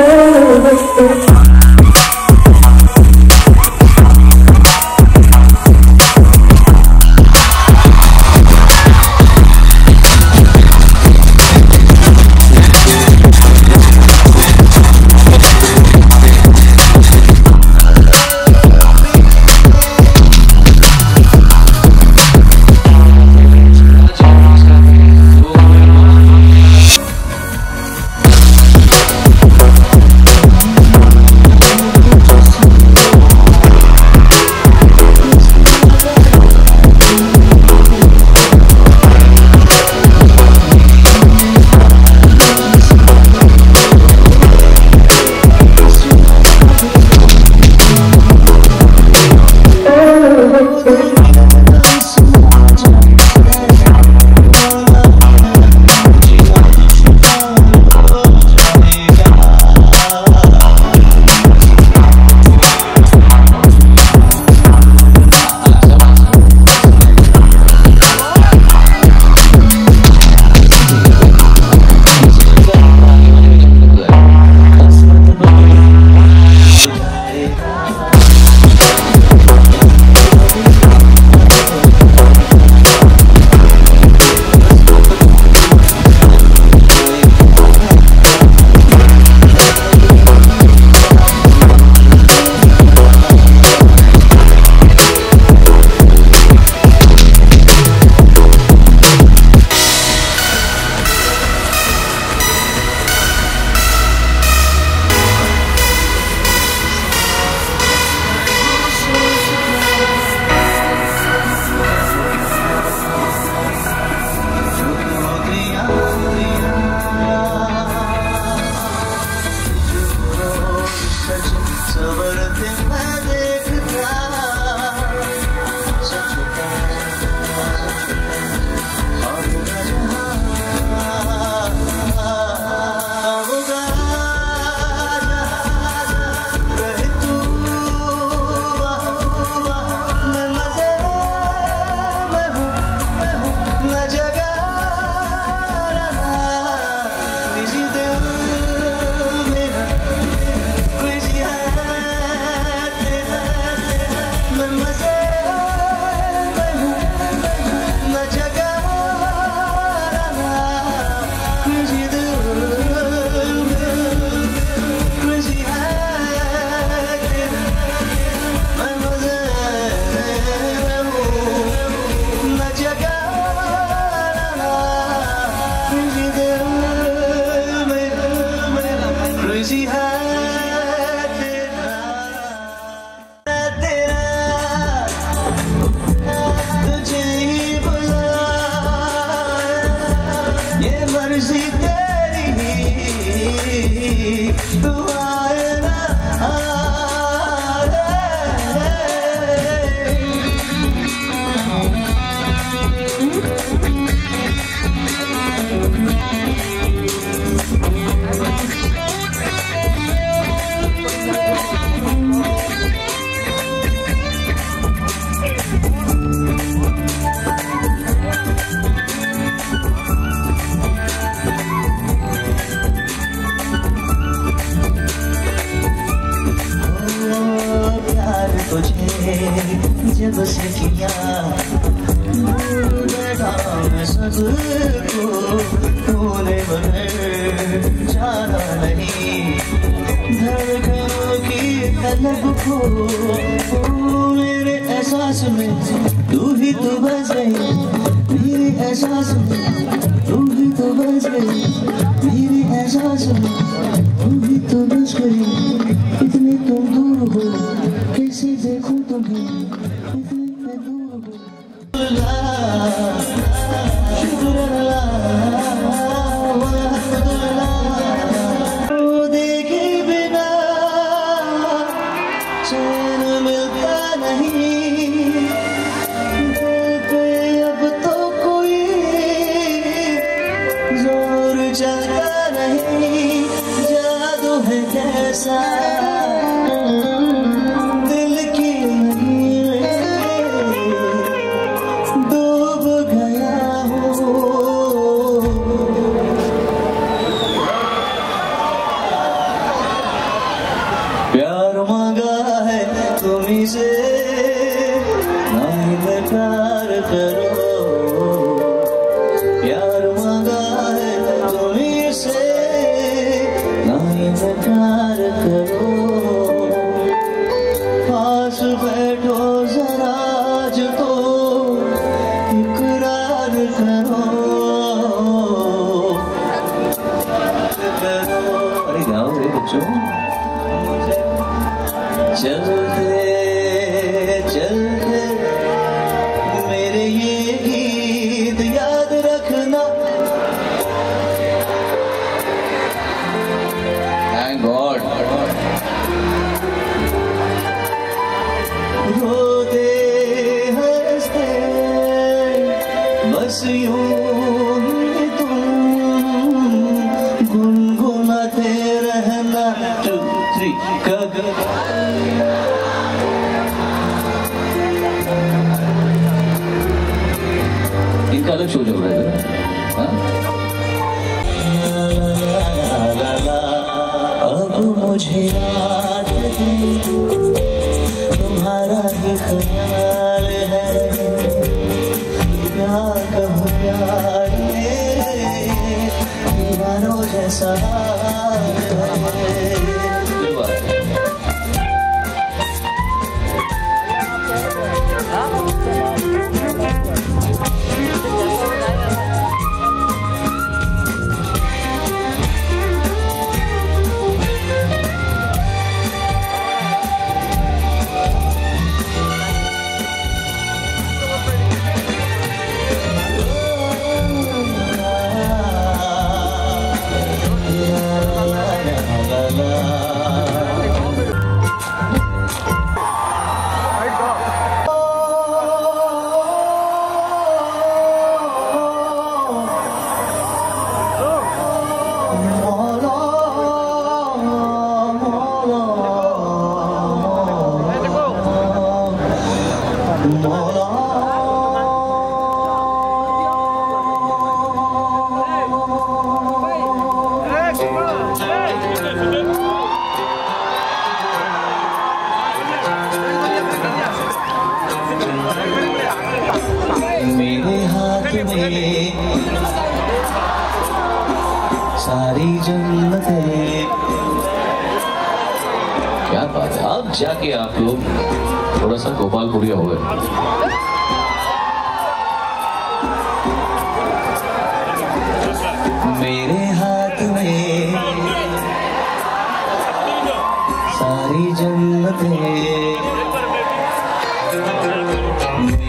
Oh, से किया बैठा सबको तूने जाना नहीं धड़कनों की तलब को मेरे एहसास में तू ही तो बस गई मेरे एहसास में तू ही तो बस गई मेरे एहसास में तू ही तो बस गई इतने तुम दूर हो, कैसे देखूँ चलता नहीं। जादू है कैसा? reason मुझे। याद है तुम्हारा ही ख्याल है। क्या कहूँ प्यार मेरे? दीवानों जैसा है। मेरे हाथ में सारी जन्नतें। क्या बात है? अब जाके आप लोग थोड़ा सा गोपालपुरिया हो गए।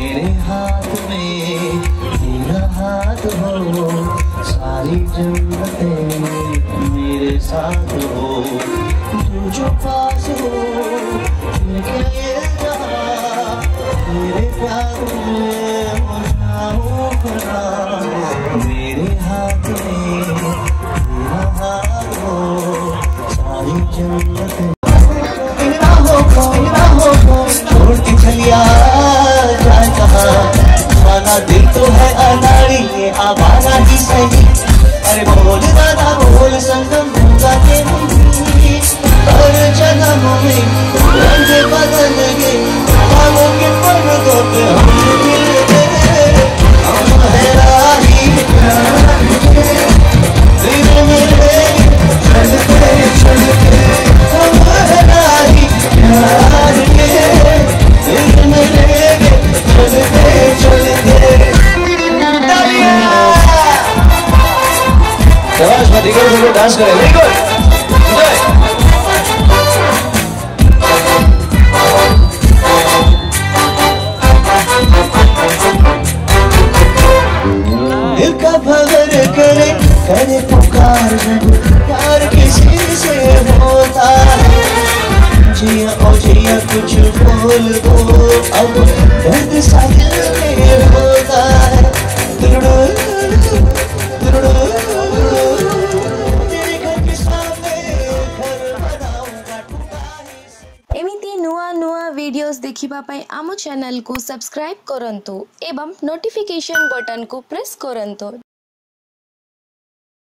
मेरे हाथ में हाथ हो, सारी जन्नतें मेरे साथ हो। तू जो पास हो ये करे करे पुकार प्यार किसी से होता है जिया ओ जिया कुछ बोल दो अब दर्द सा दिल में होता है दुरुडु, दुरुडु, तेरे घर के सामने घर बनाऊंगा टूटा ही ଏମିତି ନୂଆ ନୂଆ ଭିଡ଼ିଓସ୍ ଦେଖିବା ପାଇଁ ଆମ ଚ୍ୟାନେଲକୁ ସବସ୍କ୍ରାଇବ୍ କରନ୍ତୁ ଏବଂ ନୋଟିଫିକେସନ୍ ବଟନକୁ ପ୍ରେସ୍ କରନ୍ତୁ